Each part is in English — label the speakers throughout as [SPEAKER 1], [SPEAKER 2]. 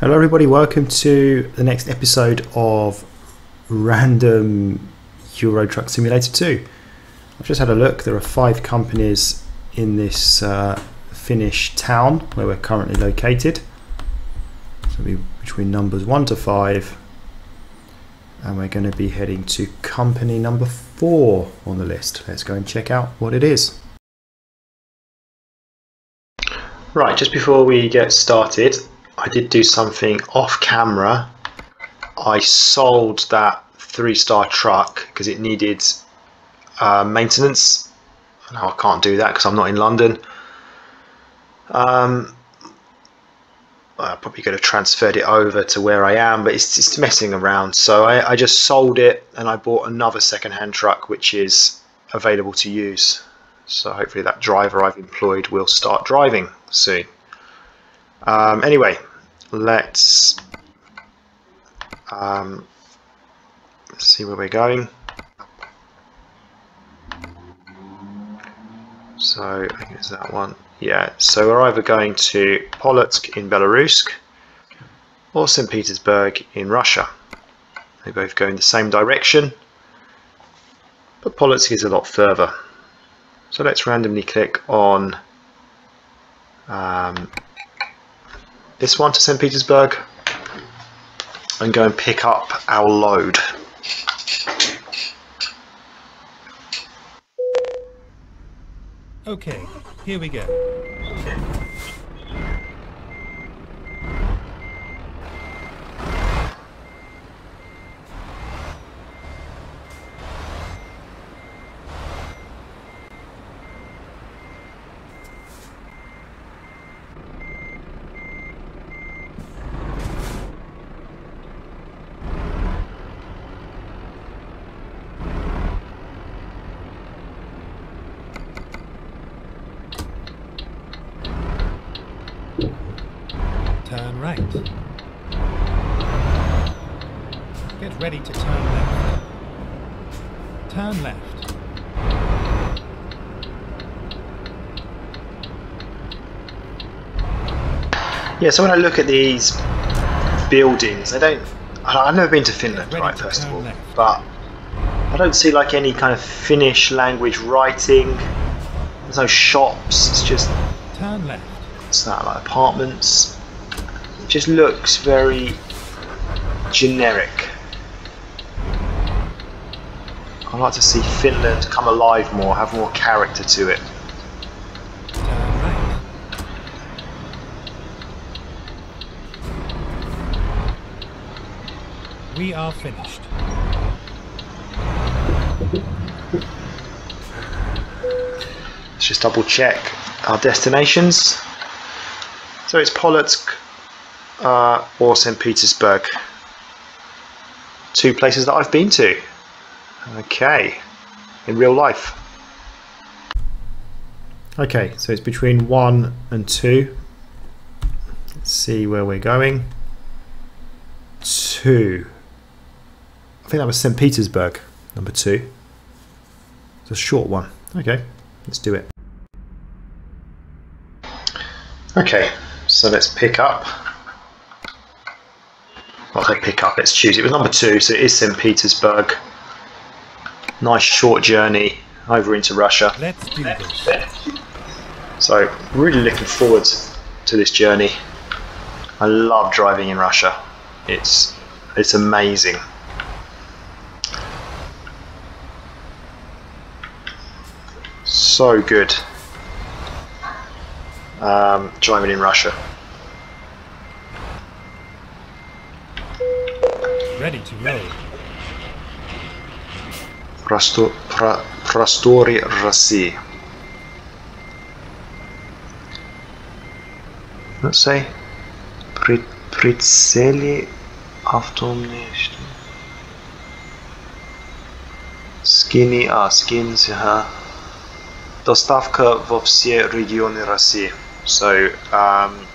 [SPEAKER 1] Hello, everybody. Welcome to the next episode of Random Euro Truck Simulator 2. I've just had a look. There are five companies in this uh, Finnish town where we're currently located. So we between numbers one to five, and we're going to be heading to company number four on the list. Let's go and check out what it is. Right, just before we get started, I did do something off camera. I sold that three star truck because it needed uh, maintenance. Now I can't do that because I'm not in London. Um, I probably could have transferred it over to where I am, but it's just messing around. So I, I just sold it and I bought another second-hand truck which is available to use. So hopefully that driver I've employed will start driving soon. Um, anyway, let's um, see where we're going. So I think it's that one. Yeah, so we're either going to Polotsk in Belarus or St. Petersburg in Russia. They both go in the same direction, but Polotsk is a lot further. So let's randomly click on um, this one to St. Petersburg and go and pick up our load.
[SPEAKER 2] Okay, here we go. Turn right. Get ready to turn left. Turn left.
[SPEAKER 1] Yeah, so when I look at these buildings, I don't. I've never been to Finland, right? First of all, but I don't see like any kind of Finnish language writing. There's no shops. It's just
[SPEAKER 2] Turn left.
[SPEAKER 1] what's that like apartments. It just looks very generic. I'd like to see Finland come alive more, have more character to it.
[SPEAKER 2] Turn right. We are finished.
[SPEAKER 1] Let's just double check our destinations. So it's Polotsk uh, or St. Petersburg. Two places that I've been to. Okay, in real life. Okay, so it's between one and two. Let's see where we're going. Two. I think that was St. Petersburg, number two. It's a short one. Okay, let's do it. Okay, so let's pick up. Well, I say pick up, let's choose. It was number two, so it is St. Petersburg. Nice short journey over into Russia.
[SPEAKER 2] Let's do this.
[SPEAKER 1] So, really looking forward to this journey. I love driving in Russia. It's it's amazing. So good. Um, driving in Russia.
[SPEAKER 2] Ready to roll.
[SPEAKER 1] Prasto, pra, Prastori России. Let's say при, прицели автомобильные Скини, а, скинс, ага. Доставка во все регионы России. So, um,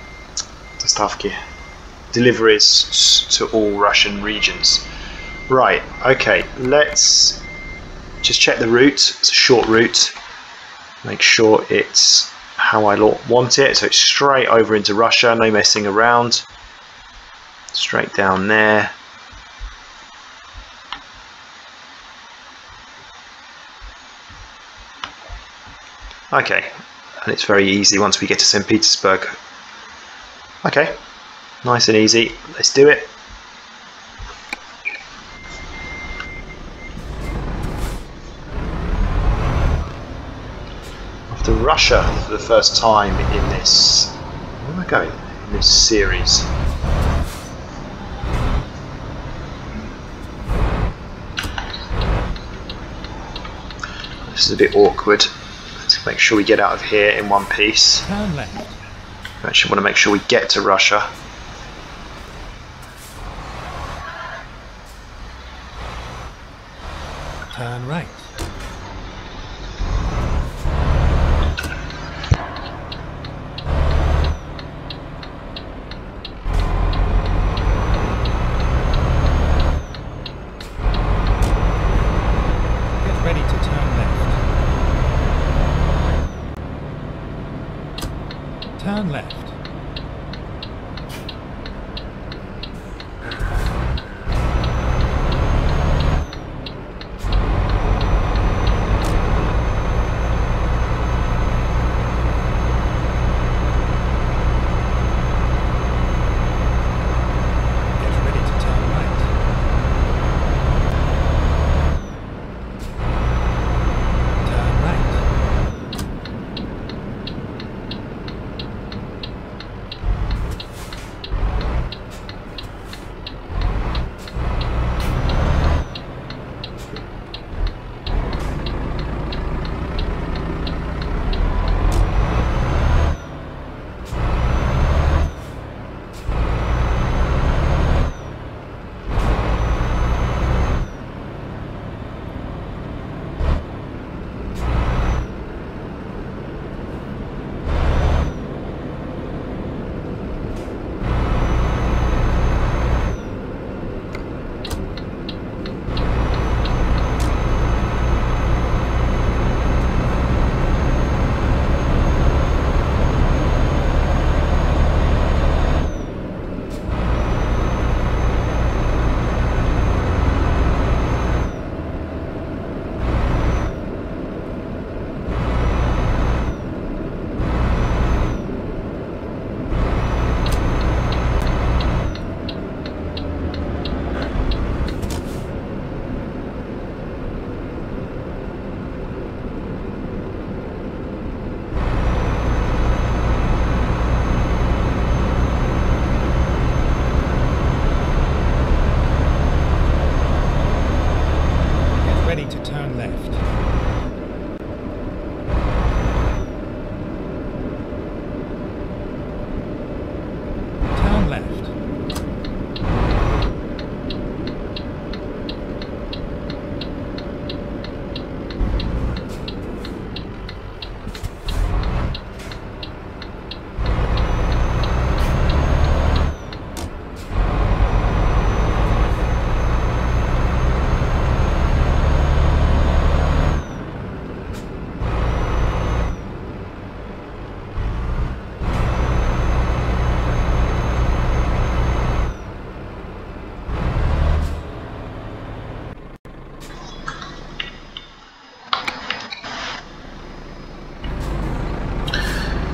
[SPEAKER 1] доставки. Deliveries s- to all Russian regions. Right, okay, let's just check the route. It's a short route. Make sure it's how I lo- want it. So it's straight over into Russia, no messing around. straight down there. Okay, and it's very easy once we get to St. Petersburg. Okay, nice and easy. Let's do it. To Russia for the first time in this. Where am I going? In this series. This is a bit awkward. Let's make sure we get out of here in one piece.
[SPEAKER 2] Turn left.
[SPEAKER 1] We actually want to make sure we get to Russia.
[SPEAKER 2] Turn right.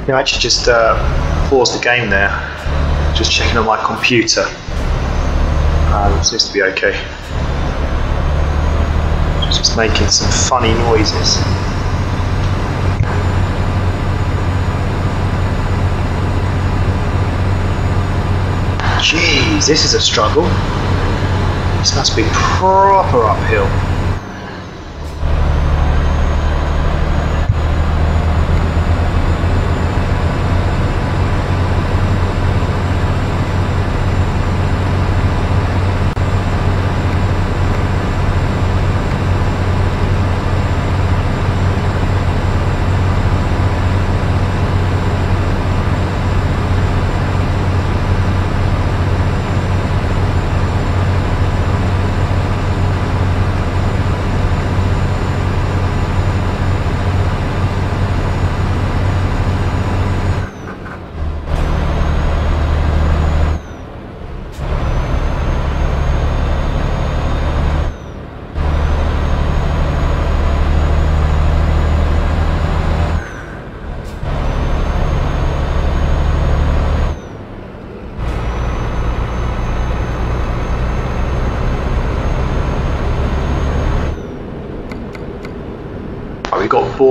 [SPEAKER 1] You know, actually just uh, paused the game there, just checking on my computer. Um, seems to be okay. Just making some funny noises. Jeez, this is a struggle. This must be proper uphill.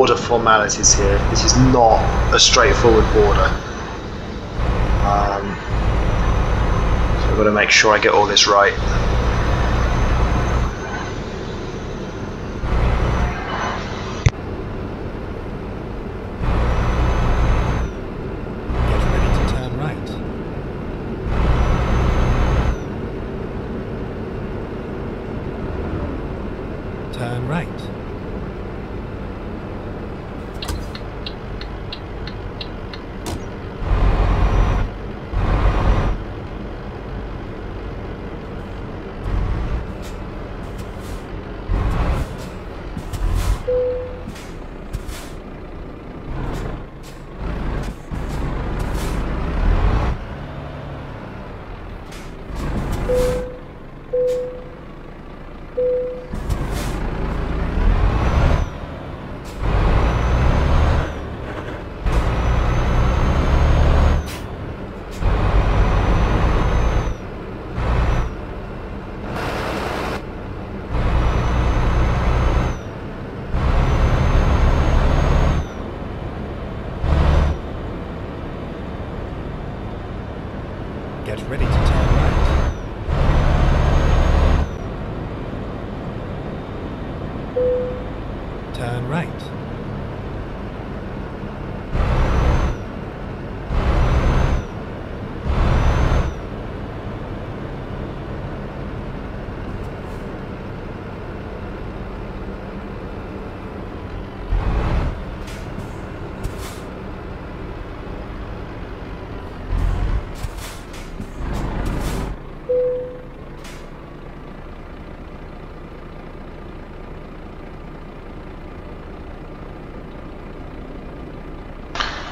[SPEAKER 1] Border formalities here. This is not a straightforward border. Um, so I've got to make sure I get all this right.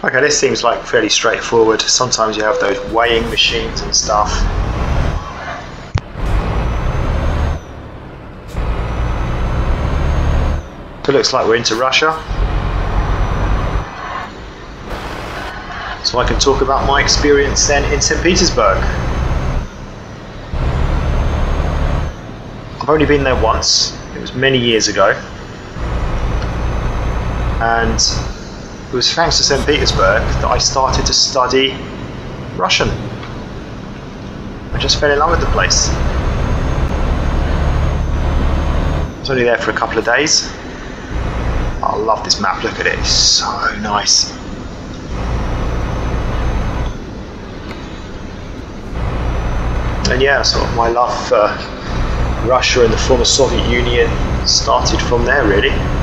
[SPEAKER 1] Okay, this seems like fairly straightforward. Sometimes you have those weighing machines and stuff. So it looks like we're into Russia. So I can talk about my experience then in St. Petersburg. I've only been there once. It was many years ago. And it was thanks to St. Petersburg that I started to study Russian. I just fell in love with the place. I was only there for a couple of days. I love this map, look at it, it's so nice. And yeah, sort of my love for Russia and the former Soviet Union started from there really.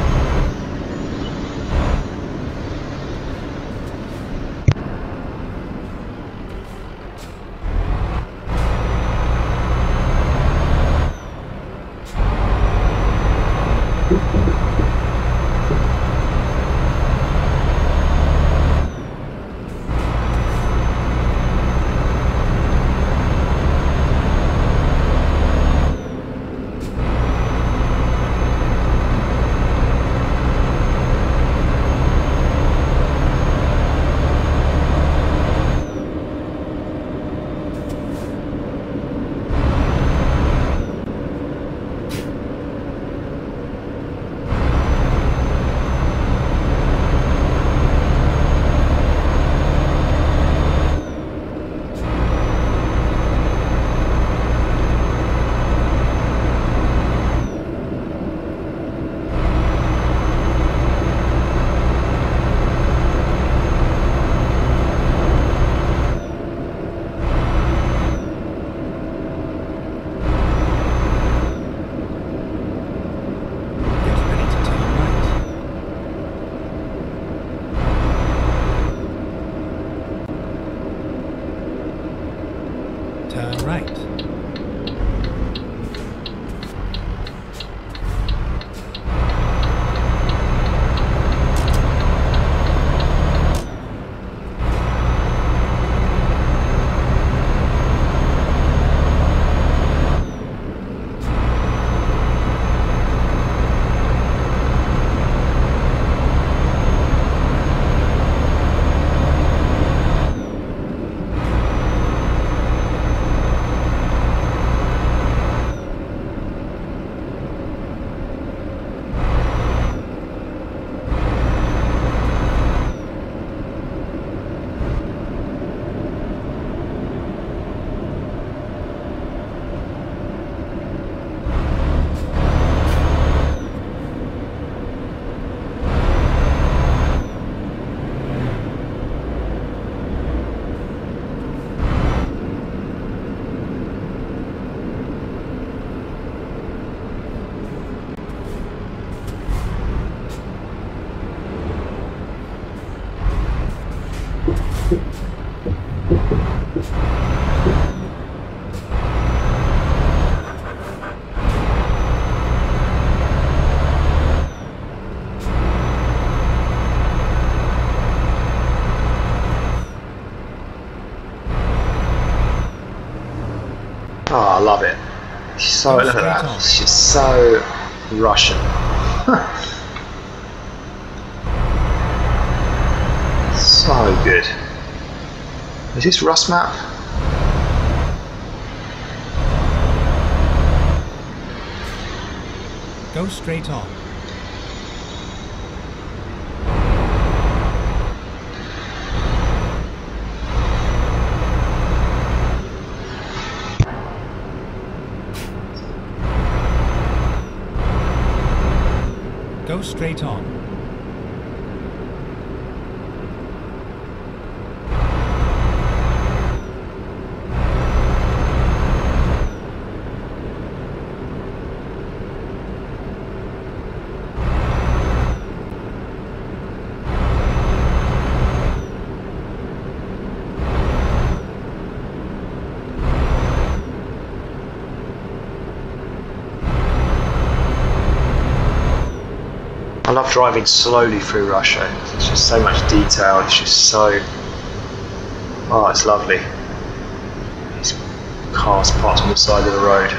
[SPEAKER 1] So look at that. just so Russian. so good. Is this RusMap?
[SPEAKER 2] Go straight on. Go straight on.
[SPEAKER 1] Love driving slowly through Russia. It's just so much detail. It's just so. Oh, it's lovely. These cars parked on the side of the road.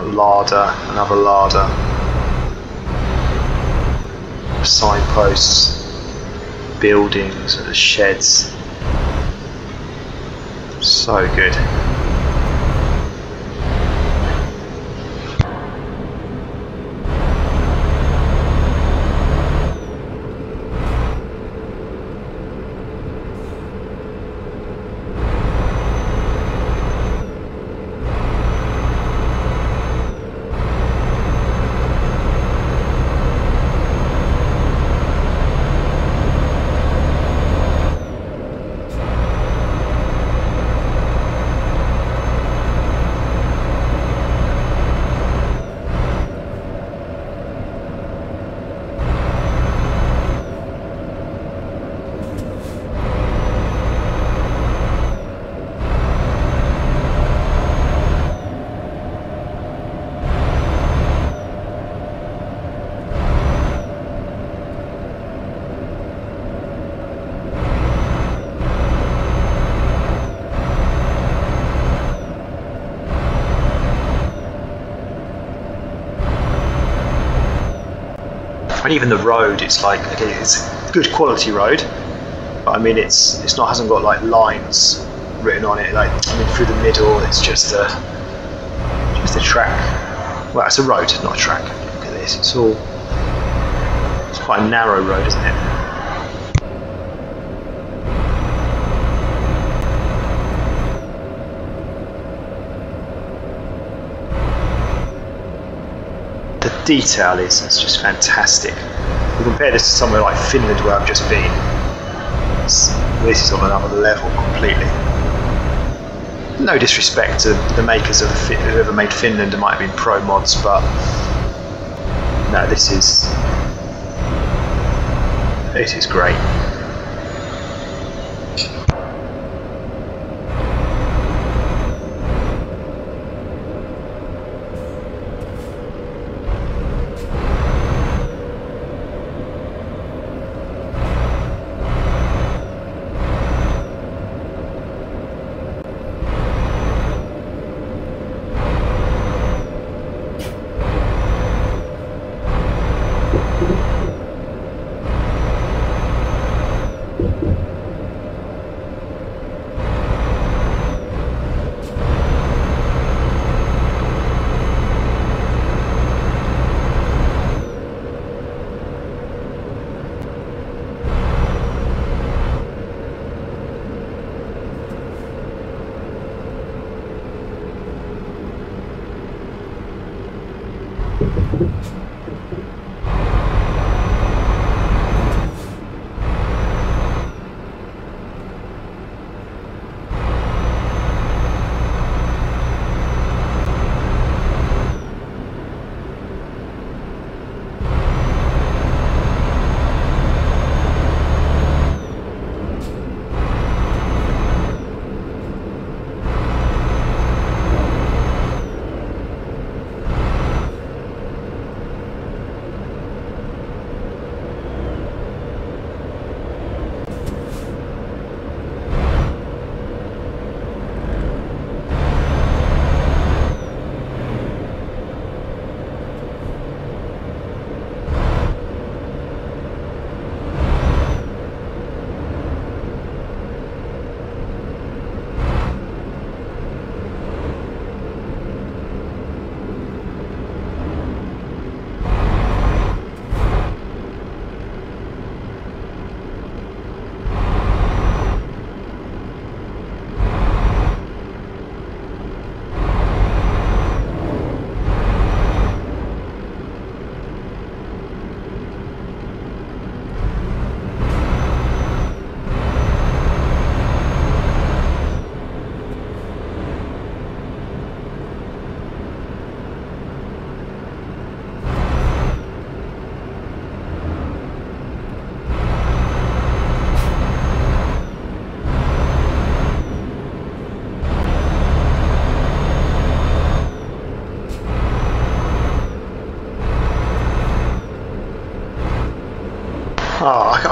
[SPEAKER 1] A Lada, another Lada. Signposts, buildings, and sheds. So good. And even the road it's like okay, it's good quality road but I mean it's it's not hasn't got like lines written on it like I mean through the middle it's just a just a track. Well it's a road not a track. Look at this. It's all it's quite a narrow road isn't it detail is it's just fantastic. You compare this to somewhere like Finland where I've just been. This is on another level completely. No disrespect to the makers of the, whoever made Finland, it might have been ProMods, but no, this is this is great.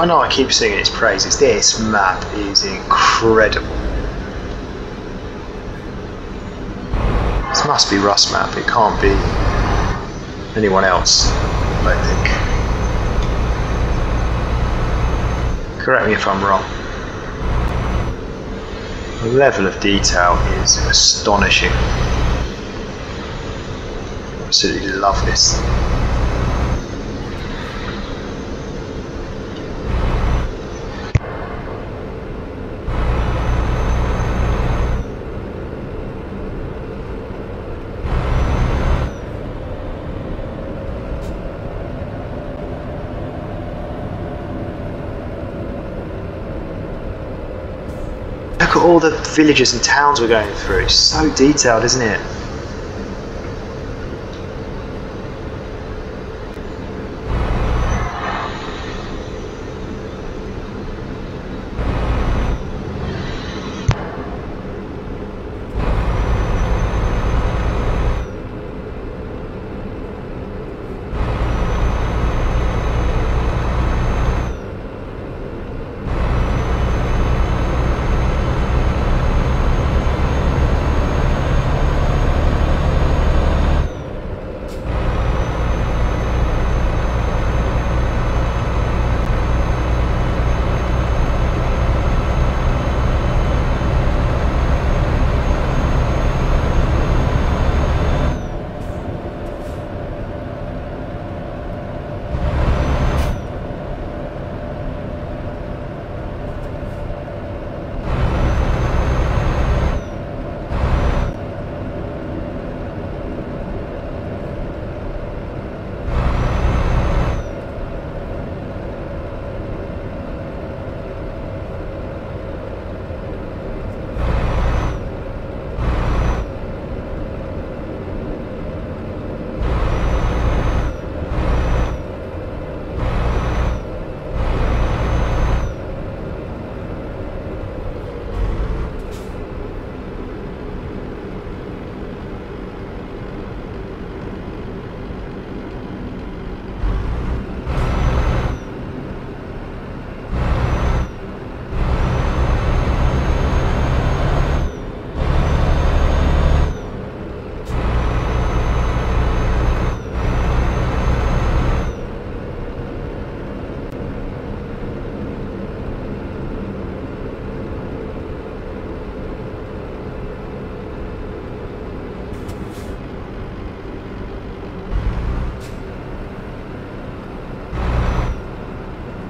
[SPEAKER 1] Know I keep singing its praises. This map is incredible. This must be RusMap. It can't be anyone else. I think. Correct me if I'm wrong. The level of detail is astonishing. Absolutely love this. All the villages and towns we're going through. So detailed, isn't it?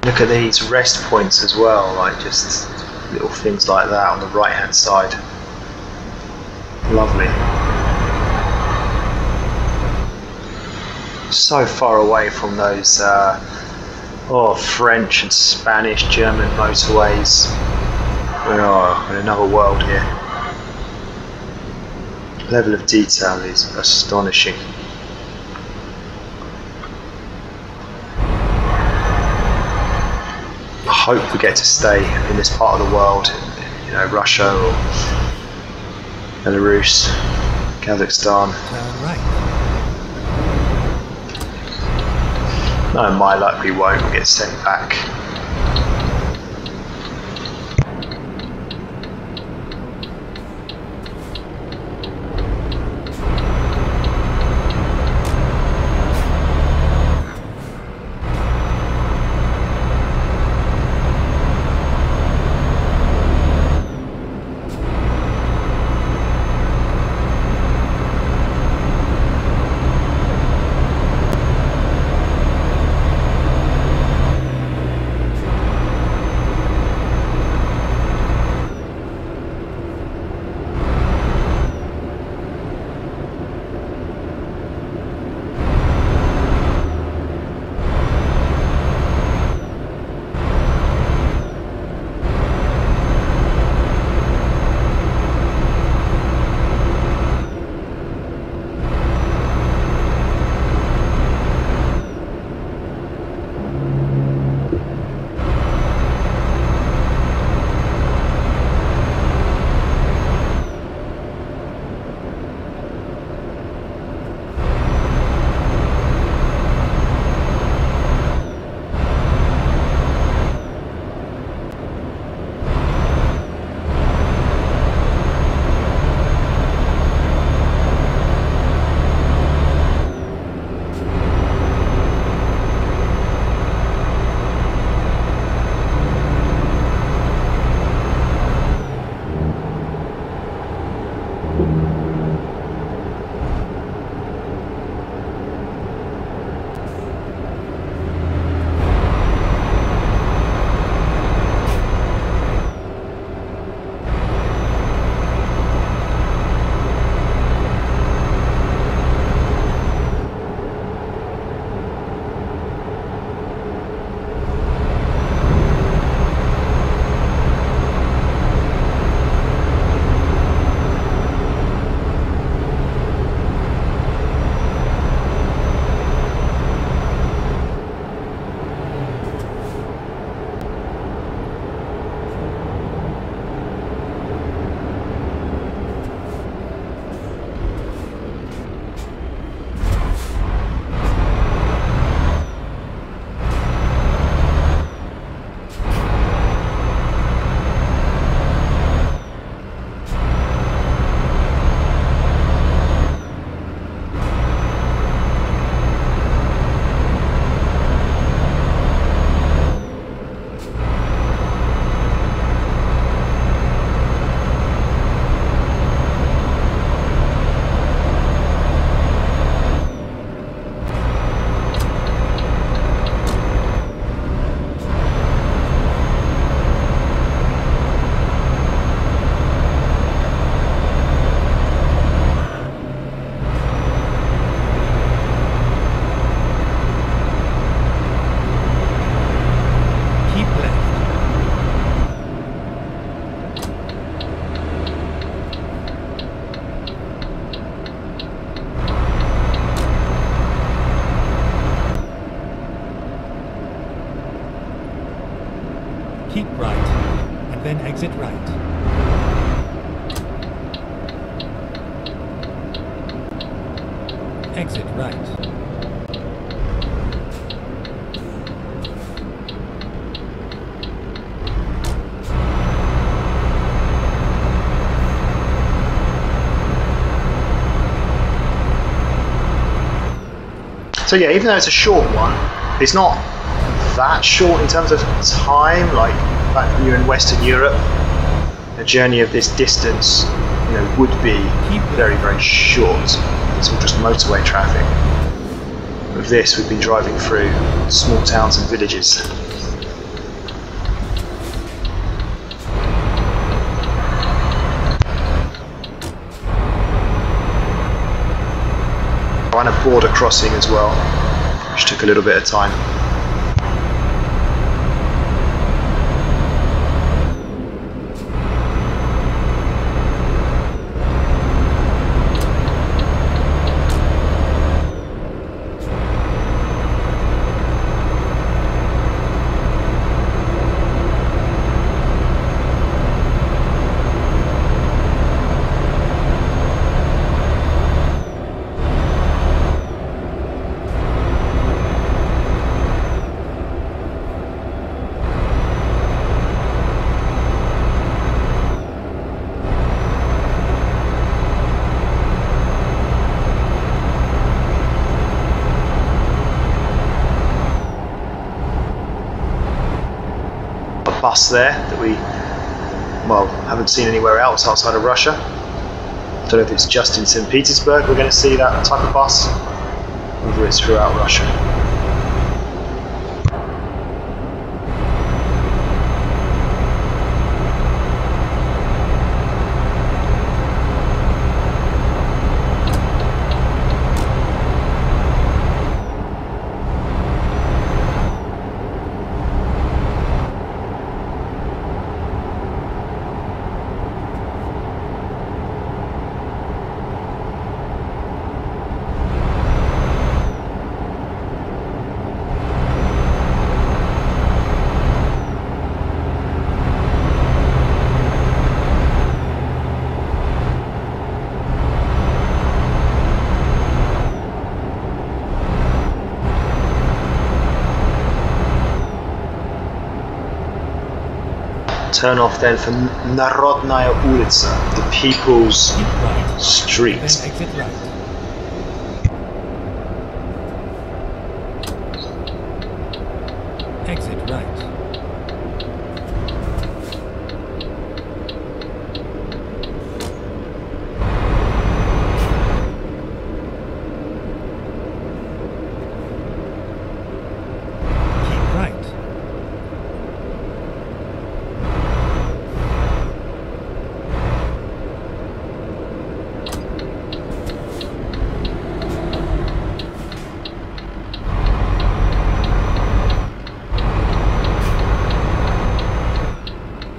[SPEAKER 1] Look at these rest points as well, like just little things like that on the right hand side. Lovely. So far away from those uh, oh, French and Spanish, German motorways. We are in another world here. Level of detail is astonishing. Hope we get to stay in this part of the world, you know, Russia or Belarus, Kazakhstan.
[SPEAKER 2] Right.
[SPEAKER 1] No, my luck we won't. Get sent back.
[SPEAKER 2] Exit right.
[SPEAKER 1] So yeah, even though it's a short one, it's not that short in terms of time. Like back when you're in Western Europe, a journey of this distance, you know, would be very very short. It's all just motorway traffic. With this, we've been driving through small towns and villages. and a border crossing as well, which took a little bit of time. There that we, well, haven't seen anywhere else outside of Russia. I don't know if it's just in St. Petersburg we're going to see that type of bus, whether it's throughout Russia. Turn off then for Narodnaya Ulica, the People's. Street.
[SPEAKER 2] Then exit right. Exit right. Keep right.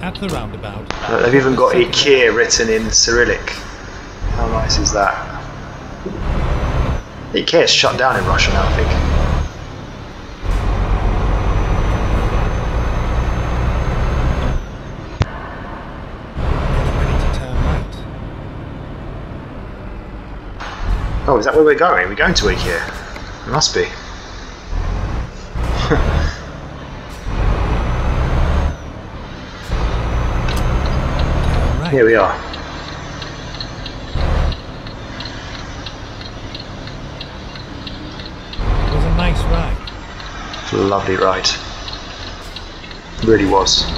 [SPEAKER 2] At the
[SPEAKER 1] They've even got IKEA written in Cyrillic. How nice is that? IKEA's shut down in Russia now, I think.
[SPEAKER 2] Get ready to turn right.
[SPEAKER 1] Oh, is that where we're going? We're going to IKEA. It must be. Here we are.
[SPEAKER 2] It was a nice ride.
[SPEAKER 1] Lovely ride. really was.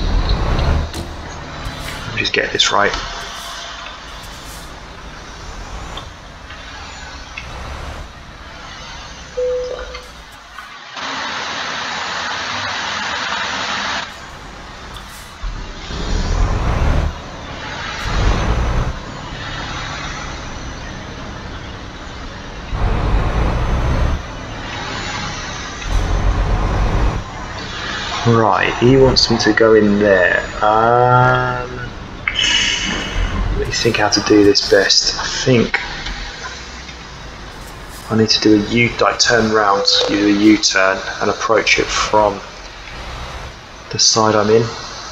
[SPEAKER 1] Just get this right. Right, he wants me to go in there. Um, let me think how to do this best. I think I need to do a U. I turn round, do a U-turn, and approach it from the side I'm in.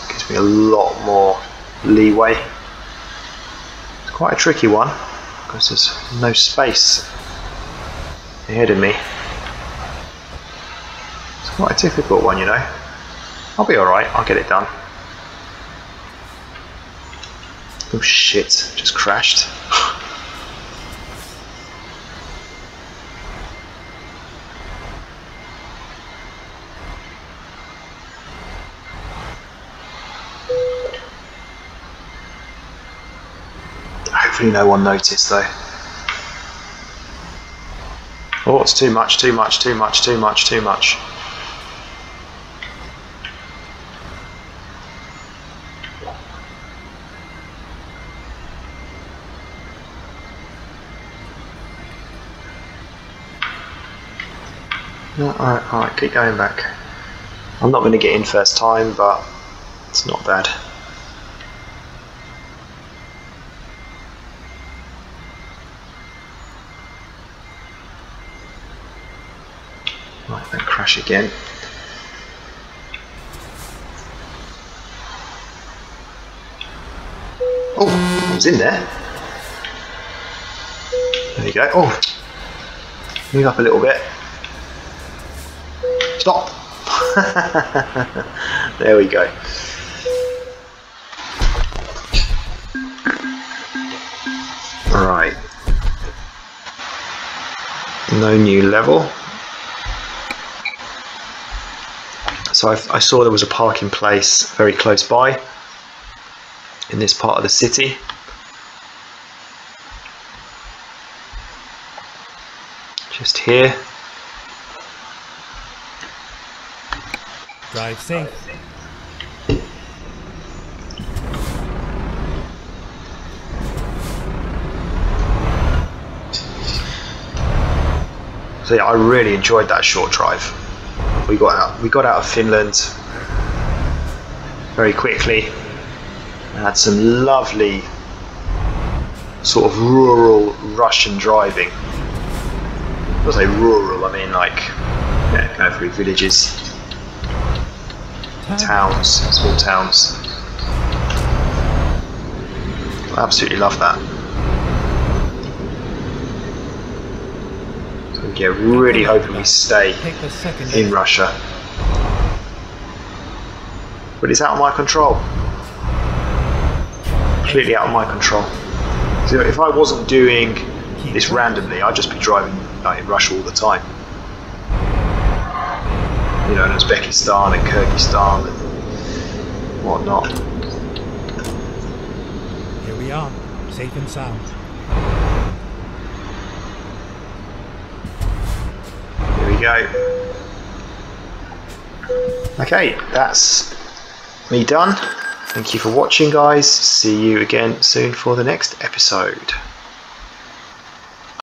[SPEAKER 1] Gives me a lot more leeway. It's quite a tricky one because there's no space ahead of me. It's quite a difficult one, you know. I'll be alright, I'll get it done. Oh shit, just crashed. Hopefully no one noticed though. Oh, it's too much, too much, too much, too much, too much. Alright, alright, keep going back. I'm not going to get in first time, but it's not bad. Right, then crash again. Oh, I was in there. There you go. Oh, move up a little bit. Stop. there we go. Right. No new level. So I, I saw there was a parking place very close by in this part of the city. Just here.
[SPEAKER 2] Drive safe.
[SPEAKER 1] So yeah, I really enjoyed that short drive. We got out we got out of Finland very quickly. had some lovely sort of rural Russian driving. I say rural, I mean like yeah, going through villages, towns, small towns. Absolutely love that. So yeah, really hoping we stay
[SPEAKER 2] Take the second
[SPEAKER 1] in Russia. But it's out of my control. Completely out of my control. So if I wasn't doing this randomly, I'd just be driving like, in Russia all the time. You know, in Uzbekistan and Kyrgyzstan and whatnot.
[SPEAKER 2] Here we are, safe and sound.
[SPEAKER 1] Here we go. Okay, that's me done. Thank you for watching, guys. See you again soon for the next episode.